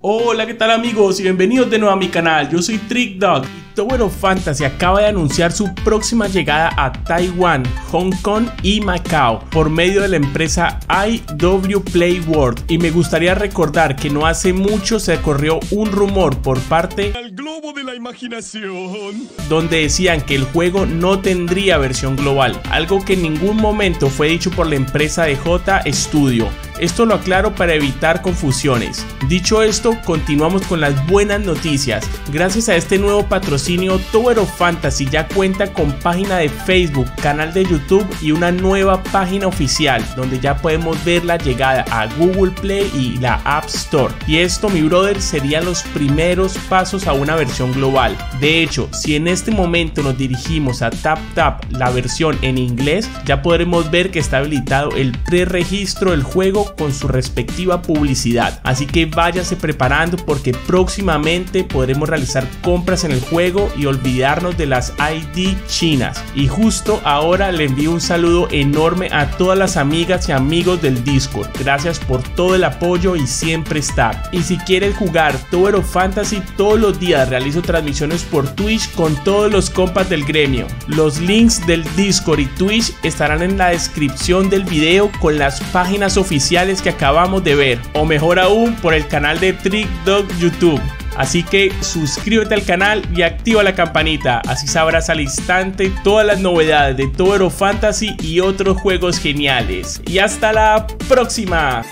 Hola, ¿qué tal amigos? Y bienvenidos de nuevo a mi canal. Yo soy Trick Dog y Tower of Fantasy acaba de anunciar su próxima llegada a Taiwán, Hong Kong y Macao por medio de la empresa IW Play World. Y me gustaría recordar que no hace mucho se corrió un rumor por parte al de la imaginación donde decían que el juego no tendría versión global, algo que en ningún momento fue dicho por la empresa de J Studio. Esto lo aclaro para evitar confusiones. Dicho esto, continuamos con las buenas noticias. Gracias a este nuevo patrocinio, Tower of Fantasy ya cuenta con página de Facebook, canal de YouTube y una nueva página oficial donde ya podemos ver la llegada a Google Play y la App Store. Y esto, mi brother, serían los primeros pasos a una versión global. De hecho, si en este momento nos dirigimos a TapTap, la versión en inglés, ya podremos ver que está habilitado el preregistro del juego con su respectiva publicidad. Así que váyase preparando porque próximamente podremos realizar compras en el juego y olvidarnos de las ID chinas. Y justo ahora le envío un saludo enorme a todas las amigas y amigos del Discord. Gracias por todo el apoyo y siempre estar. Y si quieres jugar Tower of Fantasy todos los días realizo transmisiones por Twitch con todos los compas del gremio. Los links del Discord y Twitch estarán en la descripción del video con las páginas oficiales que acabamos de ver, o mejor aún por el canal de Trick Dog YouTube. Así que suscríbete al canal y activa la campanita, así sabrás al instante todas las novedades de Tower of Fantasy y otros juegos geniales. Y hasta la próxima.